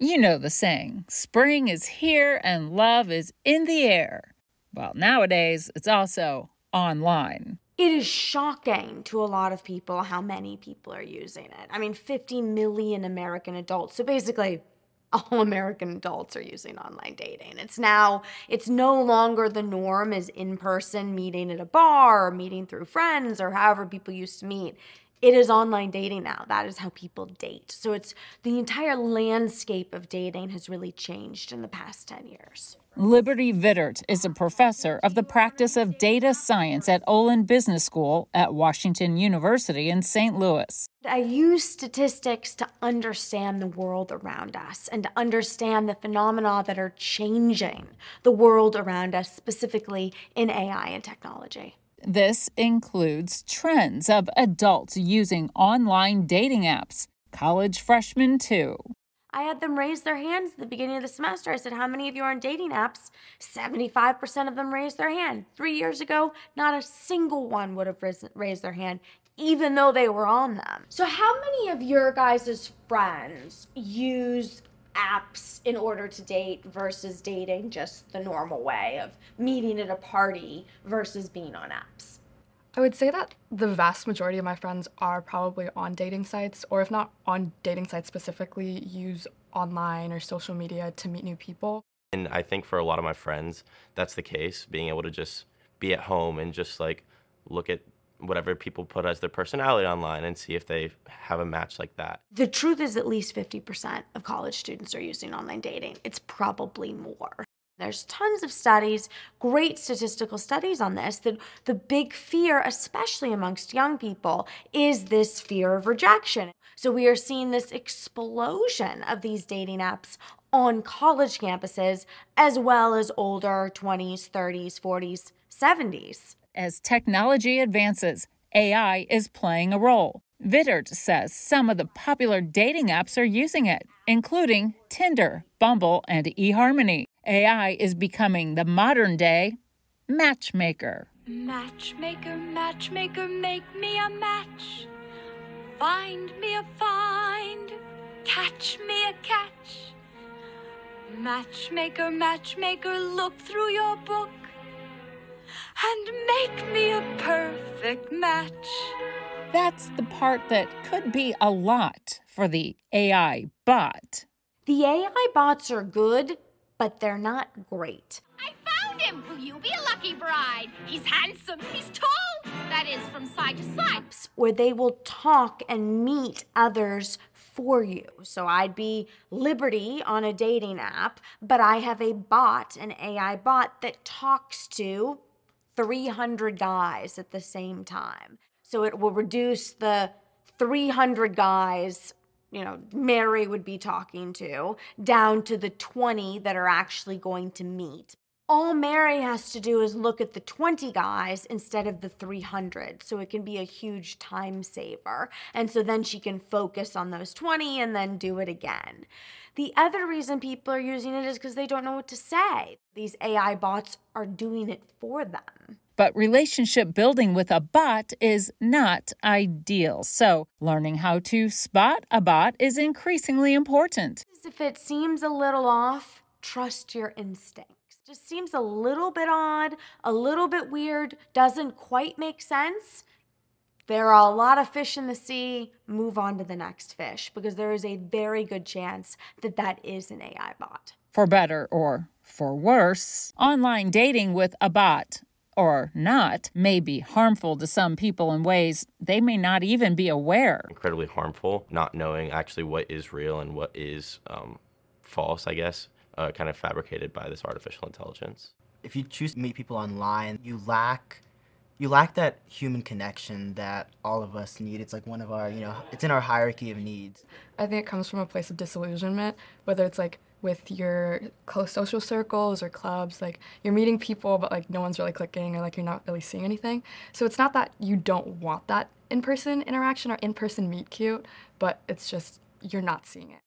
You know the saying spring is here and love is in the air. Well, nowadays, it's also online. It is shocking to a lot of people how many people are using it. I mean, 50 million American adults. So basically, all American adults are using online dating. It's now, it's no longer the norm as in person meeting at a bar or meeting through friends or however people used to meet. It is online dating now. That is how people date. So it's the entire landscape of dating has really changed in the past 10 years. Liberty Vittert is a professor of the practice of data science at Olin Business School at Washington University in St. Louis. I use statistics to understand the world around us and to understand the phenomena that are changing the world around us, specifically in AI and technology. This includes trends of adults using online dating apps, college freshmen too. I had them raise their hands at the beginning of the semester. I said, How many of you are on dating apps? 75% of them raised their hand. Three years ago, not a single one would have raised their hand, even though they were on them. So, how many of your guys' friends use apps in order to date versus dating just the normal way of meeting at a party versus being on apps? I would say that the vast majority of my friends are probably on dating sites, or if not on dating sites specifically, use online or social media to meet new people. And I think for a lot of my friends, that's the case, being able to just be at home and just like look at whatever people put as their personality online and see if they have a match like that. The truth is, at least 50% of college students are using online dating. It's probably more. There's tons of studies, great statistical studies on this, that the big fear, especially amongst young people, is this fear of rejection. So we are seeing this explosion of these dating apps on college campuses, as well as older 20s, 30s, 40s, 70s. As technology advances, AI is playing a role. Vittert says some of the popular dating apps are using it, including Tinder, Bumble, and eHarmony. AI is becoming the modern day matchmaker. Matchmaker, matchmaker, make me a match. Find me a find, catch me a catch. Matchmaker, matchmaker, look through your book and make me a perfect match. That's the part that could be a lot for the AI bot. The AI bots are good, but they're not great. I found him! Will you be a lucky bride? He's handsome, he's tall, that is, from side to side. Where they will talk and meet others for you. So I'd be Liberty on a dating app, but I have a bot, an AI bot that talks to 300 guys at the same time. So it will reduce the 300 guys, you know, Mary would be talking to, down to the 20 that are actually going to meet. All Mary has to do is look at the 20 guys instead of the 300. So it can be a huge time saver. And so then she can focus on those 20 and then do it again. The other reason people are using it is because they don't know what to say. These AI bots are doing it for them. But relationship building with a bot is not ideal. So, learning how to spot a bot is increasingly important. If it seems a little off, trust your instincts. Just seems a little bit odd, a little bit weird, doesn't quite make sense there are a lot of fish in the sea, move on to the next fish because there is a very good chance that that is an AI bot. For better or for worse, online dating with a bot or not may be harmful to some people in ways they may not even be aware. Incredibly harmful, not knowing actually what is real and what is um, false, I guess, uh, kind of fabricated by this artificial intelligence. If you choose to meet people online, you lack you lack that human connection that all of us need. It's like one of our, you know, it's in our hierarchy of needs. I think it comes from a place of disillusionment, whether it's like with your close social circles or clubs, like you're meeting people, but like no one's really clicking or like you're not really seeing anything. So it's not that you don't want that in person interaction or in person meet cute, but it's just you're not seeing it.